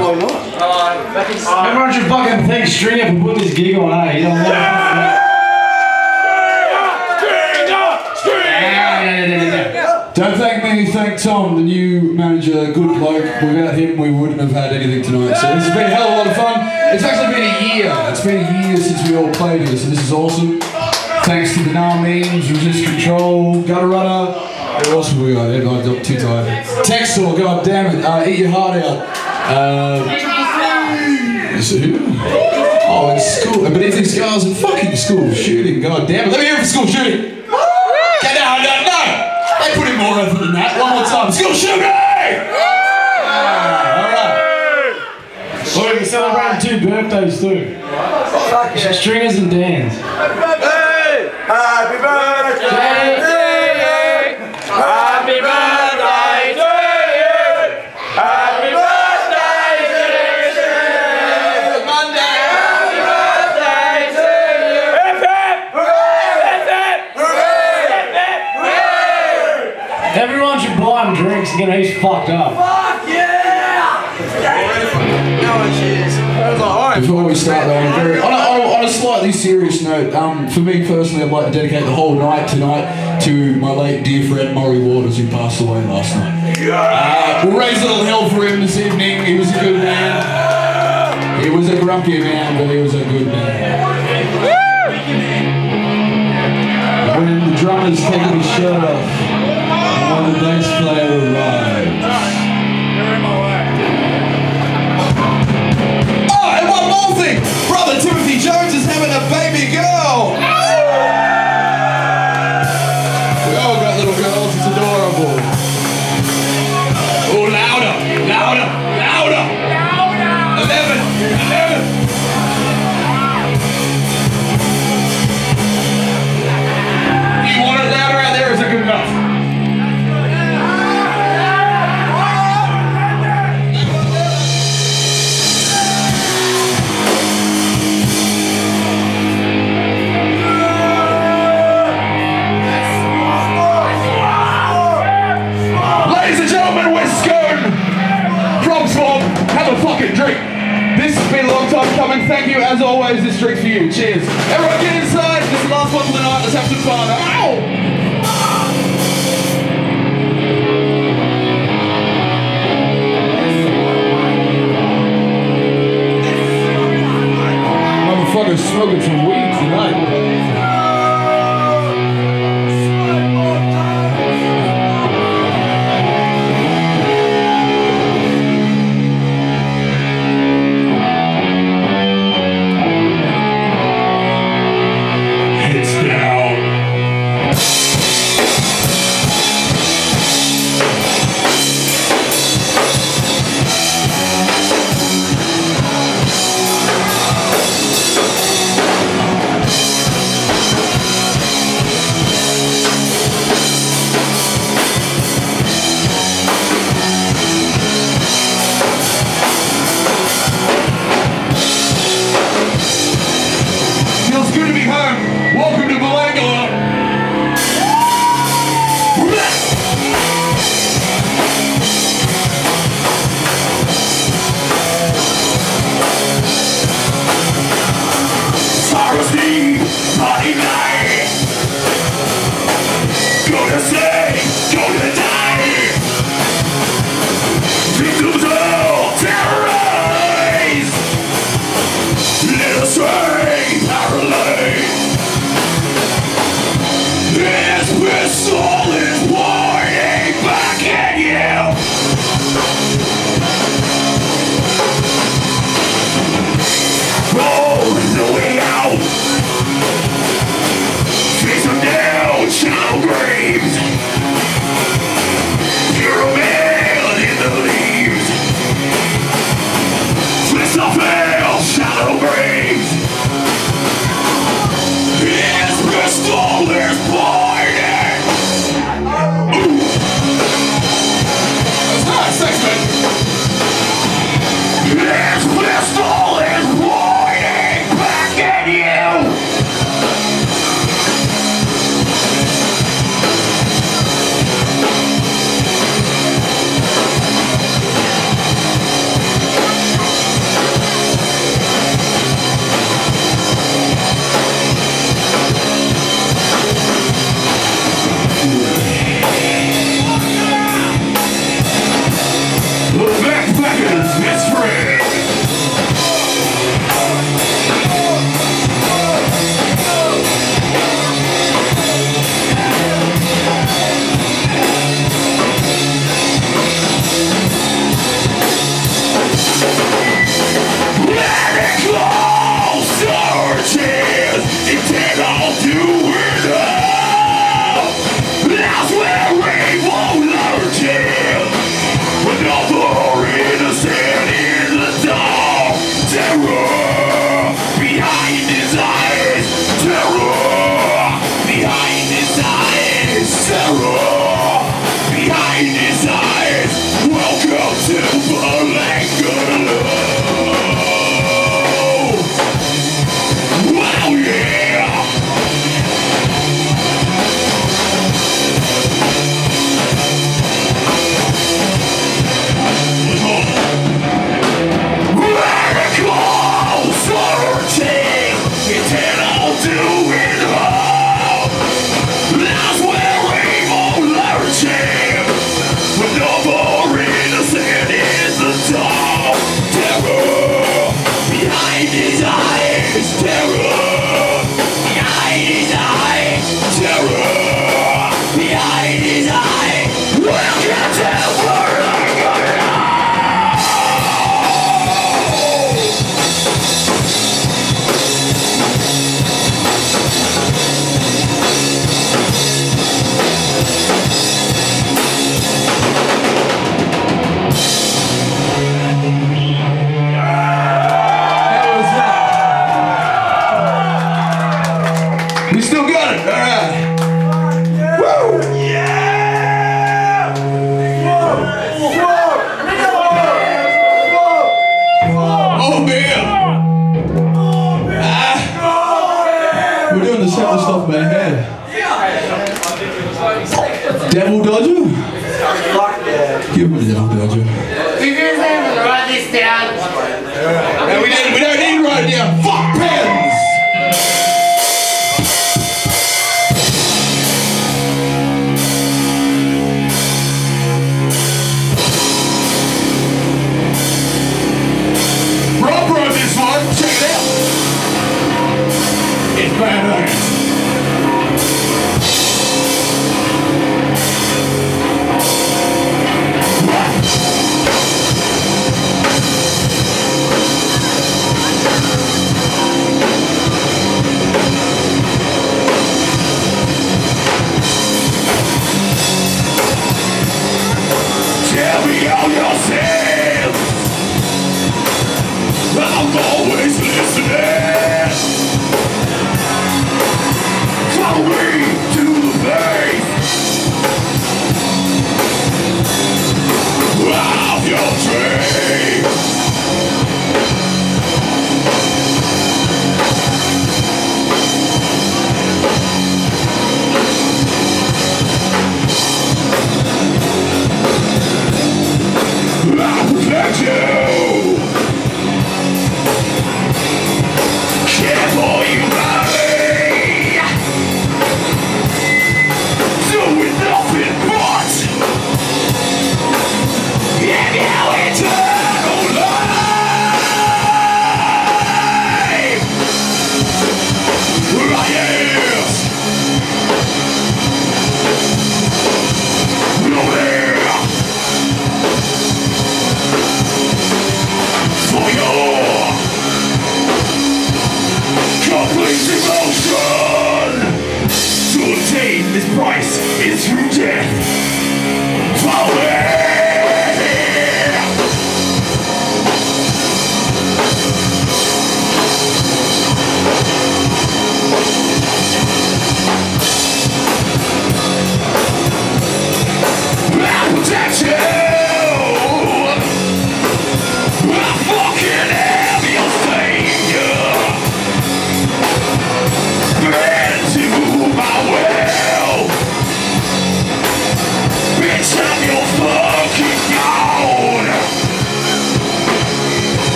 why not? Everyone should fucking thank Stringer for putting this gig on, eh? You don't want Don't thank me, thank Tom, the new manager, good bloke. Without him, we wouldn't have had anything tonight. So this has been a hell of a lot of fun. It's actually been a year. It's been a year since we all played here, so this is awesome. Thanks to the Now Memes, Resist Control, Gutter Runner. Who else have we got? I'm too tired. Textor, god damn it. Uh, eat your heart out. Uh, is it who? Oh, in school. But if these guys in fucking school shooting, god damn it. Let me hear it for school shooting. Get down, no, no. They put in more effort than that. One more time. School shooting! Alright. Look, we're celebrating two birthdays too. Stringers and Dan's. Fucked up. Fuck yeah! No one cheers. That was alright. Before we start though, on a, very, on, a, on, a, on a slightly serious note, um, for me personally, I'd like to dedicate the whole night tonight to my late dear friend Murray Waters, who passed away last night. Uh, we'll raise a little hell for him this evening. He was a good man. He was a grumpy man, but he was a good man. When the drummer's taking his shirt off, Thank you, as always. This drink for you. Cheers. Everyone get inside. This is the last one for the night. Let's have some fun. Ow! Motherfucker's smoking some weed tonight.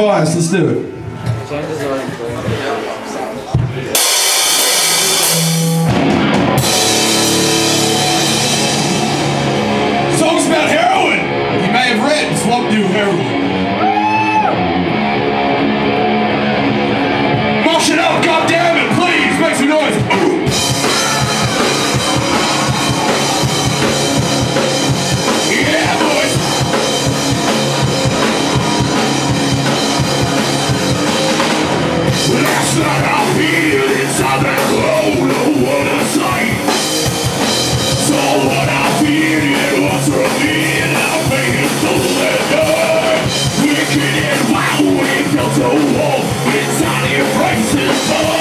voice. Let's do it. Who ain't built a wall inside your braces?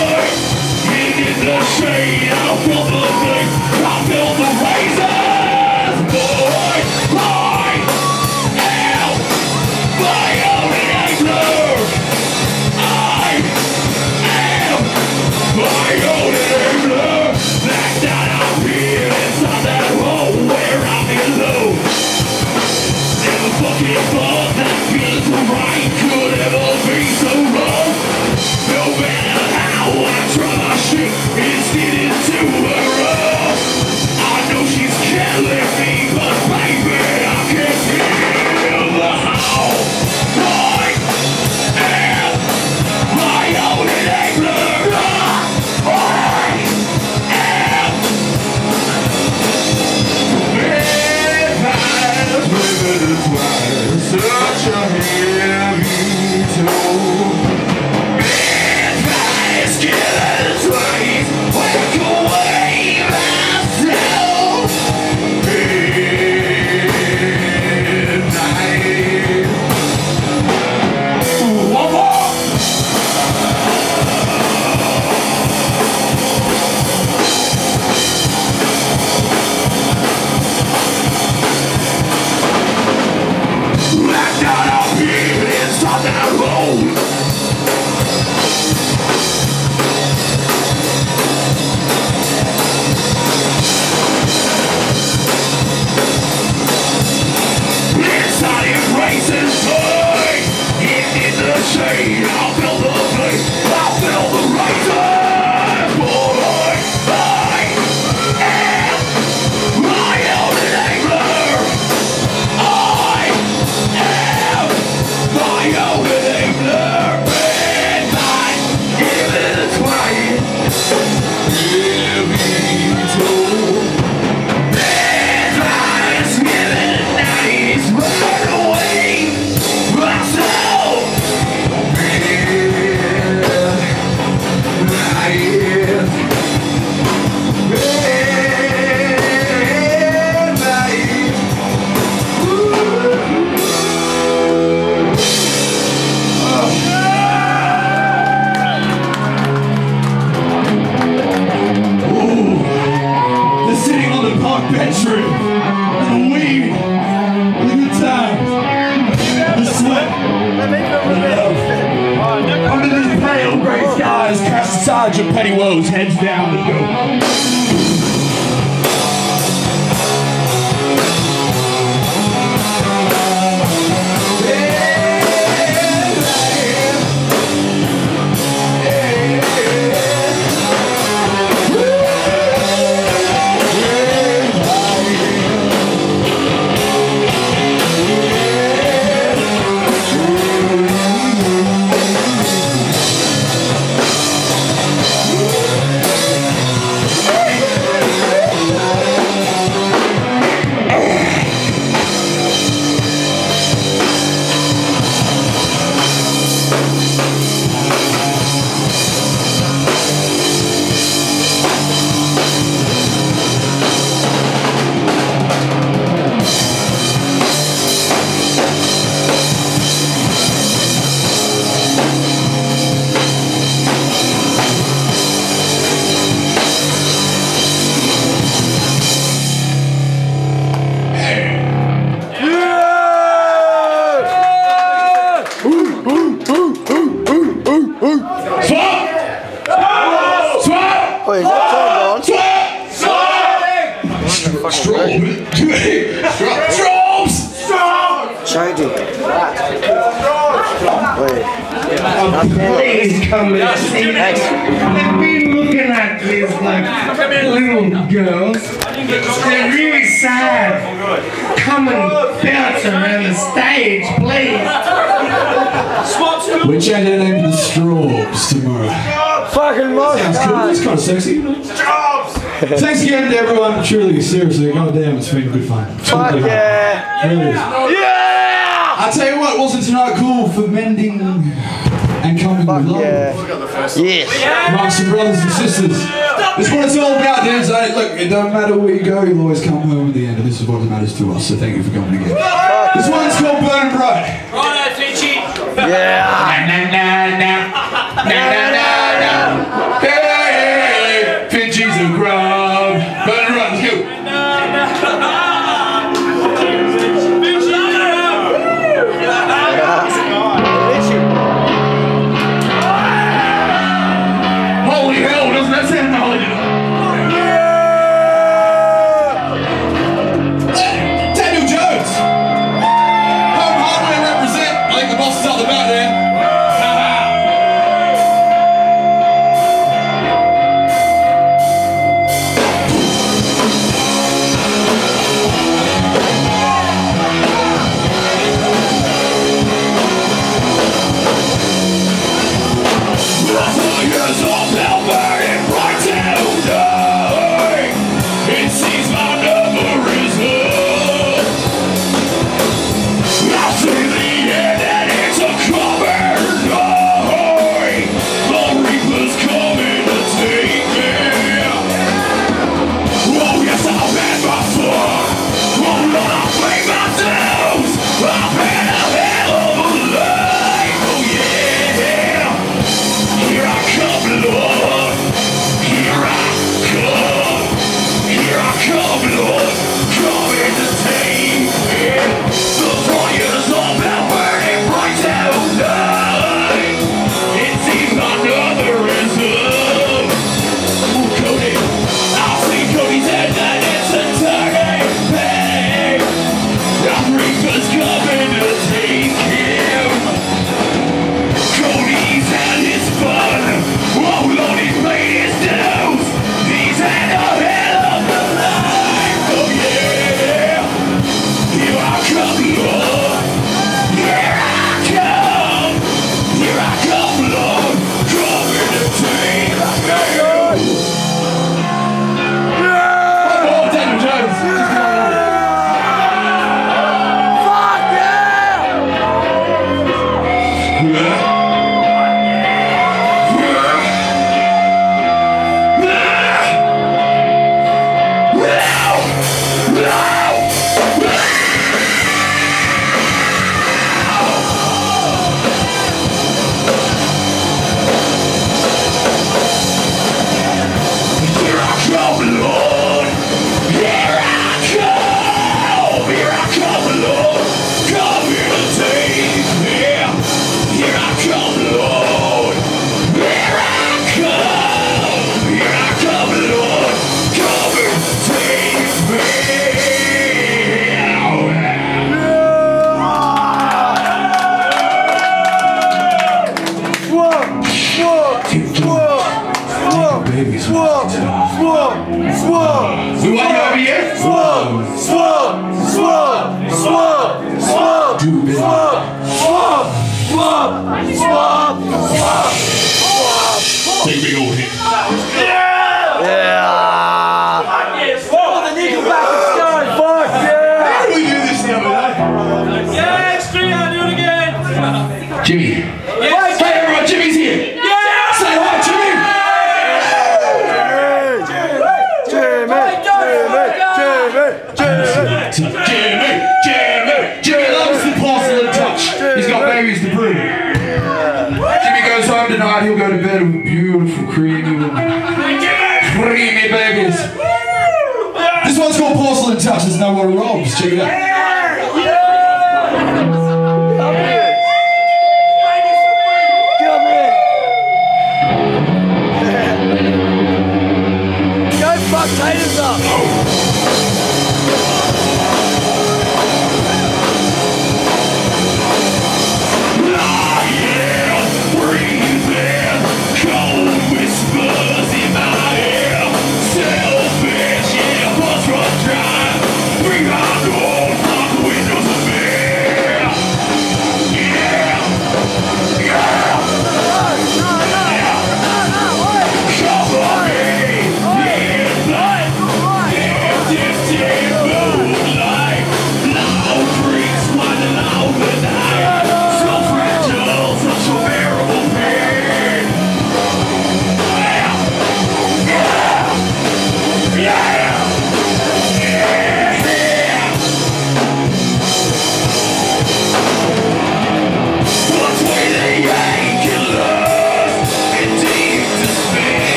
Shady. Wait. Please come and see me. They've been looking at these like little girls. They're really sad. Come and bounce around the stage, please. We're changing the name to the Strobes tomorrow. Fucking most That's cool. That's kind of sexy. you? Thanks again to everyone. Truly, seriously, goddamn, it's been good fun. Fuck yeah. Really. Yeah! I tell you what, wasn't tonight cool for mending and coming Fuck with love? yeah. Yes. Amongst your brothers and sisters. That's what it's all about, dude. So, look, it don't matter where you go, you'll always come home at the end, and this is what matters to us. So thank you for coming again. This one's called Burn and Bright. Righto, Fitchy. Yeah. Hey,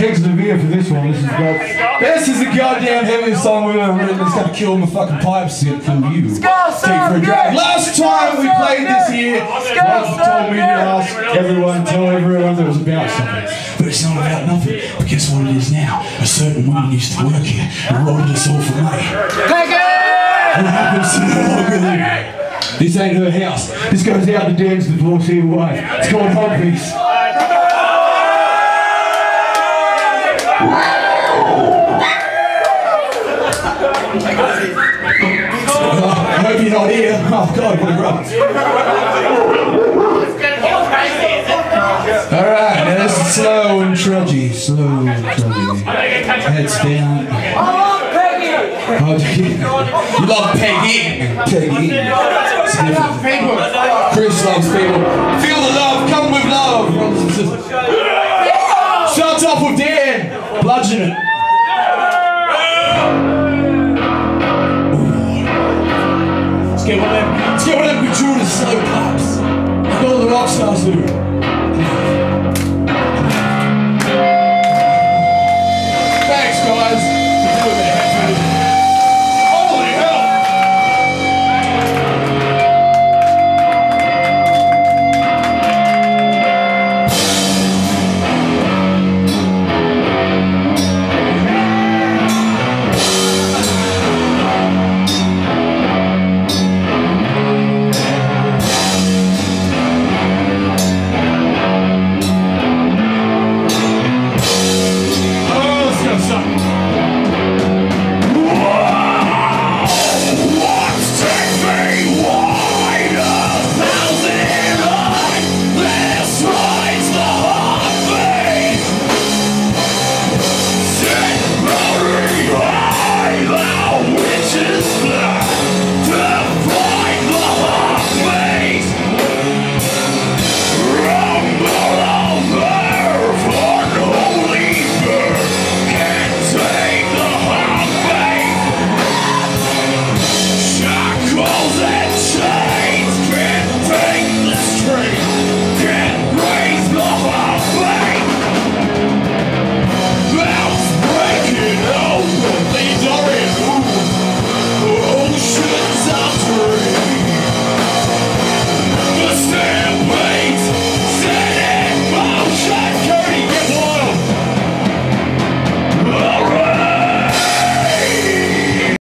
kegs of beer for this one. This is about, this is the goddamn heaviest song we've ever written. It's gonna kill my fucking pipes. Gonna kill you. Take for a drag. Last time we played this here, Rob told me to ask everyone, tell everyone that it was about something. But it's not about nothing. But guess what it is now? A certain woman used to work here and robbed us all for money. What happens to the? This ain't her house. This goes out to Dan's divorcee wife. It's called Hog I hope you're not here. Oh God, what a grunt. Alright, now this is slow and trudgy. Slow and trudgy. Heads down. I love Peggy! You? Love Peggy. Pegging. It's different. Chris loves people. Feel the love, come with love, brothers and sisters. Starts off with Dan, bludgeon it. Let's get one of them, let's get one of them gratuitous slow claps. Like all the rock stars do.